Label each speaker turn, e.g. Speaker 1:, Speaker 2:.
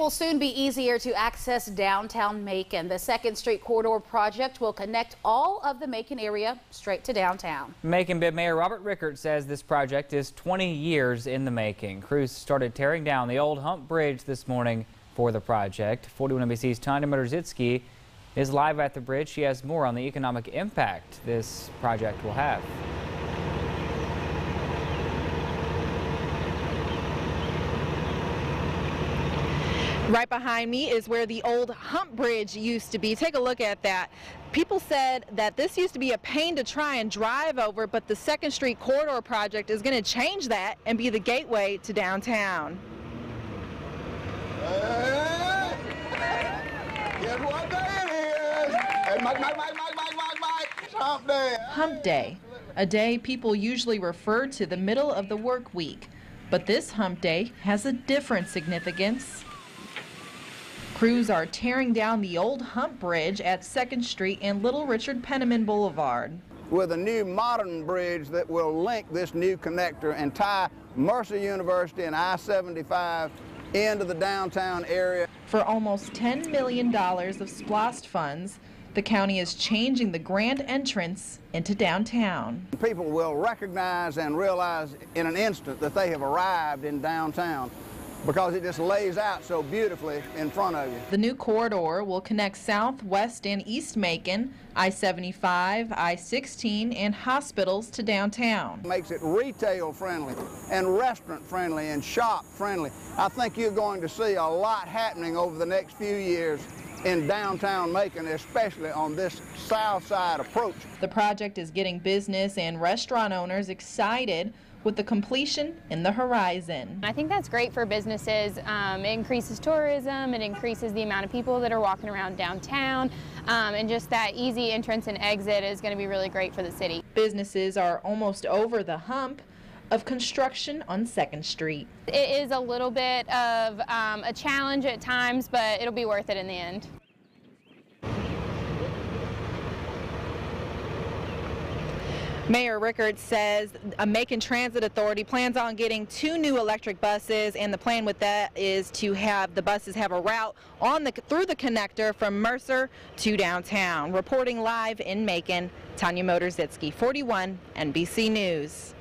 Speaker 1: will soon be easier to access downtown Macon. The Second Street Corridor project will connect all of the Macon area straight to downtown.
Speaker 2: Macon Bibb Mayor Robert Reichert says this project is 20 years in the making. Crews started tearing down the old hump bridge this morning for the project. 41 NBC's Tanya Motorzitsky is live at the bridge. She has more on the economic impact this project will have.
Speaker 3: Right behind me is where the old hump bridge used to be. Take a look at that. People said that this used to be a pain to try and drive over, but the Second Street Corridor project is going to change that and be the gateway to downtown.
Speaker 4: Hump Day,
Speaker 3: a day people usually refer to the middle of the work week. But this hump day has a different significance. Crews are tearing down the old hump bridge at 2nd Street and Little Richard Penniman Boulevard.
Speaker 4: With a new modern bridge that will link this new connector and tie Mercer University and I-75 into the downtown area.
Speaker 3: For almost $10 million of SPLOST funds, the county is changing the grand entrance into downtown.
Speaker 4: People will recognize and realize in an instant that they have arrived in downtown because it just lays out so beautifully in front of you.
Speaker 3: The new corridor will connect South, West, and East Macon, I-75, I-16, and hospitals to downtown.
Speaker 4: Makes it retail friendly and restaurant friendly and shop friendly. I think you're going to see a lot happening over the next few years in downtown Macon, especially on this south side approach.
Speaker 3: The project is getting business and restaurant owners excited with the completion in the horizon.
Speaker 5: I think that's great for businesses. Um, it increases tourism, it increases the amount of people that are walking around downtown, um, and just that easy entrance and exit is going to be really great for the city.
Speaker 3: Businesses are almost over the hump of construction on 2nd Street.
Speaker 5: It is a little bit of um, a challenge at times, but it'll be worth it in the end.
Speaker 3: Mayor Reichert says a Macon Transit Authority plans on getting two new electric buses and the plan with that is to have the buses have a route on the through the connector from Mercer to downtown. Reporting live in Macon, Tanya Motorzitsky, 41 NBC News.